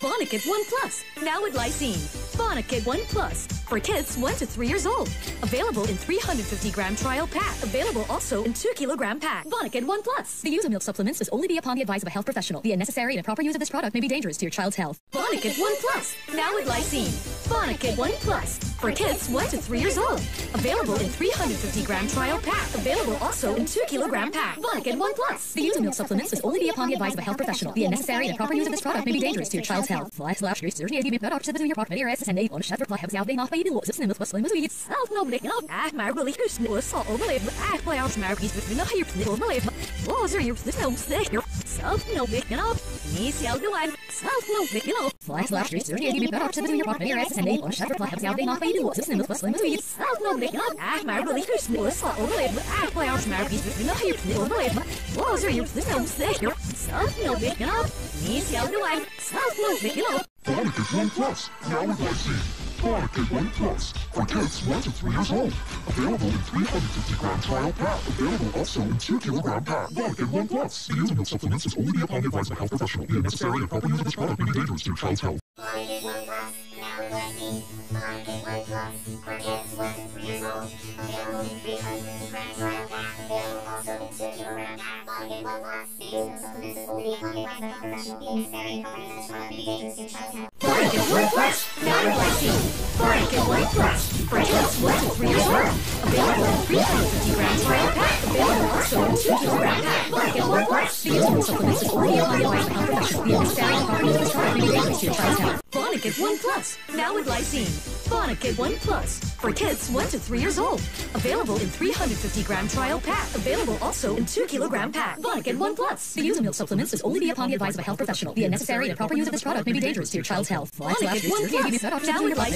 Bonakid 1 Plus, now with lysine. Bonakid 1 Plus, for kids 1 to 3 years old. Available in 350 gram trial pack. Available also in 2 kilogram pack. Bonakid 1 Plus. The use of milk supplements is only be upon the advice of a health professional. The unnecessary and improper use of this product may be dangerous to your child's health. Bonakid 1 Plus, now with lysine. Bonakid 1 Plus, for kids 1 to 3 years old. Available in 350 gram trial pack. Available also in 2 kilogram pack. Bonakid 1 Plus. The use of milk supplements is only be upon the advice of a health professional. The unnecessary and improper use of this product may be dangerous to your child's health. Fly slash your surgery ADB better option between your part medias and a on chef reply have out nach beiden was snimmel was slim as we self no blik op ah wil ik dus no so overleven ah out maar is dus nog hier play overleven was er dus no stick self no blik op niet zelf doen self no blik op fly slash your surgery ADB better option between your part medias and a on chef reply have out nach beiden was snimmel was slim as we self no blik op ah wil ik dus no so overleven ah play maar is dus nog hier play overleven was er je dus no stick self no blik op niet zelf doen self no blik op Bonakid 1 Plus, now with lysine. Bonakid 1 Plus, for kids 1 to 3 years old. Available in 350 gram trial pack. Available also in 2 kilogram pack. Bonakid 1 Plus. The use of milk supplements is only upon the advice of a health professional. The unnecessary and improper use of this product may be dangerous to your child's health. Bonakid 1 Plus, now with lysine. Bonakid 1 Plus, for kids 1 to 3 years old. Available in 350 gram trial pack. Available also in 2 kilogram pack. Bonakid 1 Plus. The use of supplements is only upon the advice of a health professional. The unnecessary and improper use of this product may be dangerous to your child's health. Bonakid 1 Plus, now with lysine. Bonakid 1 Plus, for kids 1 to 3 years old. Available in 350 gram trial pack. Available also in 2 kilogram pack. Bonakid 1 Plus. The use of supplements is only upon the advice of a health professional. The and use of this product may be dangerous to child's health. Bonakid 1 Plus, now with lysine. Bonakid 1 Plus, for kids 1 to 3 years old. Available in 350 gram trial pack. Available also in 2 kilogram pack. Bonakid 1 Plus. The use of milk supplements is only be upon the advice of a health professional. The unnecessary and improper use of this product may be dangerous to your child's health. Bonakid 1 Plus, now with 1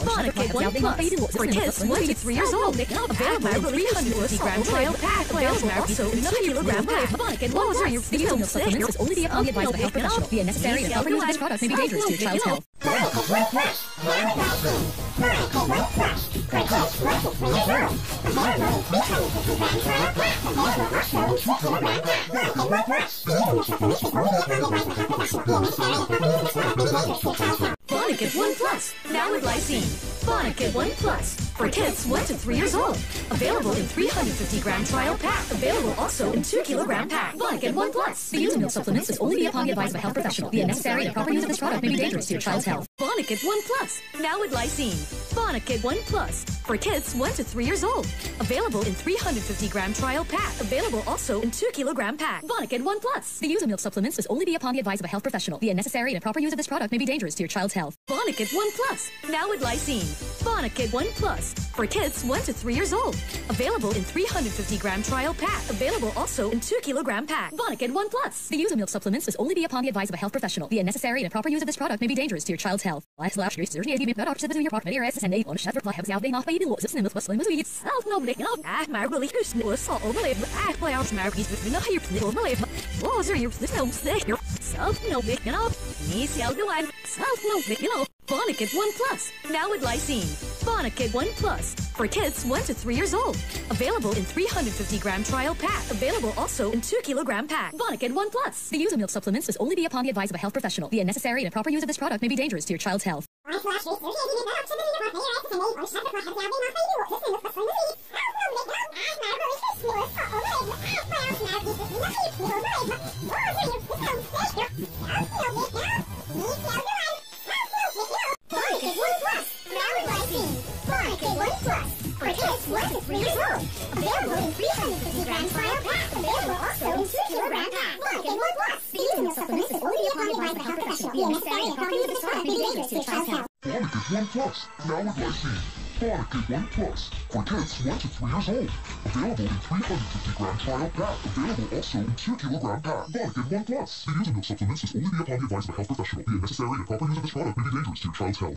Plus, for kids 1 to 3 years old. Available in 350 gram trial pack. Available also in 2 kilogram pack. Bonakid 1 Plus. The use of milk supplements is only be upon the advice of a health professional. The unnecessary and improper use of this product may be dangerous to your child's health. Bonakid 1 Plus, now with lysine. Bonakid 1 Plus, for kids 1 to 3 years old. Available in 350 gram trial pack. Available also in 2 kilogram pack. Bonakid 1 Plus. The use of milk supplements is only be upon the advice of a health professional. The unnecessary and improper use of this product may be dangerous to your child's health. Bonakid 1 Plus, now with lysine. Bonakid 1 Plus, for kids 1 to 3 years old. Available in 350 gram trial pack. Available also in 2 kilogram pack. Bonakid 1 Plus. The use of milk supplements is only be upon the advice of a health professional. The unnecessary and improper use of this product may be dangerous to your child's health. Bonakid 1 Plus, now with lysine. Bonakid 1 Plus, for kids 1 to 3 years old. Available in 350 gram trial pack. Available also in 2 kilogram pack. Bonakid 1 Plus. The use of milk supplements is only be upon the advice of a health professional. The unnecessary and improper use of this product may be dangerous to your child's health. Bonakid 1 Plus, now with lysine. Bonakid 1 Plus, for kids 1 to 3 years old. Available in 350 gram trial pack. Available also in 2 kilogram pack. Bonakid 1 Plus. The use of milk supplements is only be upon the advice of a health professional. The unnecessary and improper use of this product may be dangerous to your child's health. Fly slash your surgery ADB better option between your part medias and a on chef reply have out nach beiden was snimmel was slim as we self no blik op maar wil ik dus no so overleven play out maar is dus nog hier play overleven was je dus no stick self no blik op niet zelf doen self no blik op Bonakid 1 Plus, now with lysine. Bonakid 1 Plus, for kids 1 to 3 years old. Available in 350 gram trial pack. Available also in 2 kilogram pack. Bonakid 1 Plus. The use of milk supplements is only be upon the advice of a health professional. The unnecessary and improper use of this product may be dangerous to your child's health. With lysine. 1 Plus, for kids 1 to 3 years old. Available in 350 gram trial pack. Available also in 2 kilogram pack. Bonakid 1 Plus. The use of milk supplements is only upon the advice of a health professional. The unnecessary and this product may be dangerous to your child's health. 1 Plus, now with lysine. Bonakid 1 Plus, for kids 1 to 3 years old. Available in 350 gram trial pack. Available also in 2 kilogram pack. Bonakid 1 Plus. The use of milk supplements is only be upon the advice of a health professional. The unnecessary and use of this product may be dangerous to your child's health.